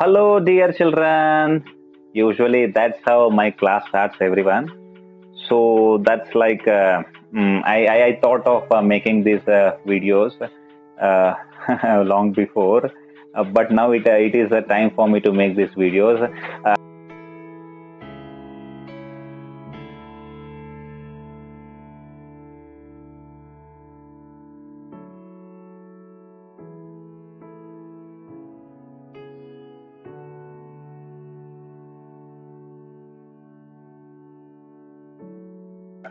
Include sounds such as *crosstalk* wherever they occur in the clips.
Hello, dear children. Usually, that's how my class starts, everyone. So that's like uh, mm, I, I, thought of uh, making these uh, videos uh, *laughs* long before, uh, but now it uh, it is a time for me to make these videos.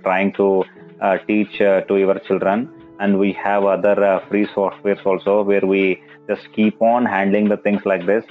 Trying to uh, teach uh, to your children. And we have other uh, free softwares also where we just keep on handling the things like this.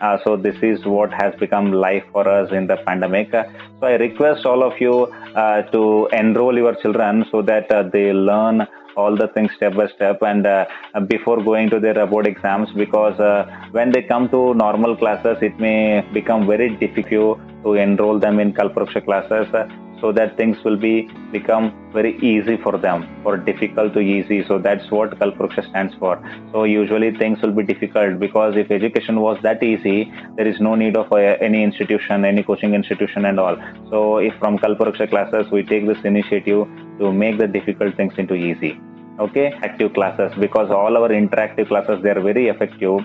Uh, so this is what has become life for us in the pandemic. Uh, so i request all of you uh, to enroll your children so that they learn all the things step by step. And uh, before going to their board exams because uh, when they come to normal classes it may become very difficult to enroll them in Kalpavriksha classes. uh, so that things will be become very easy for them or difficult to easy. So that's what Kalpavriksha stands for. So usually things will be difficult because if education was that easy there is no need of uh, any institution any coaching institution and all. So if from Kalpavriksha classes we take this initiative to make the difficult things into easy. Okay? Active classes because all our interactive classes they are very effective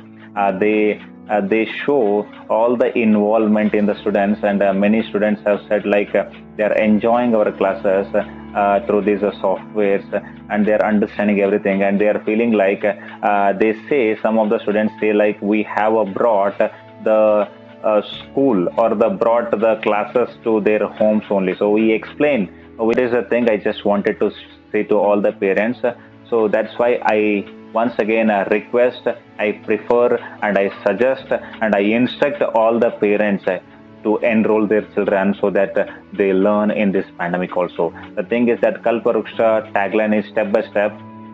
they uh, they show all the involvement in the students and uh, many students have said like uh, they are enjoying our classes uh, through these uh, softwares and they are understanding everything and they are feeling like uh, they say some of the students say like we have uh, brought the uh, school or the brought the classes to their homes only. So we explain which is the thing i just wanted to say to all the parents. So that's why i once again uh, request i prefer and i suggest and i instruct all the parents to enroll their children so that they learn in this pandemic also. The thing is that Kalpavriksha tagline is step by step.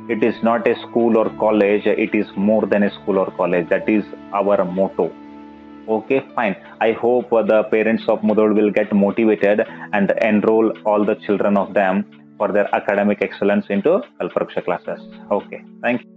It is not a school or college it is more than a school or college. That is our motto. Okay fine. I hope the parents of mudod will get motivated and enroll all the children of them for their academic excellence into Kalpavriksha classes. Okay thank you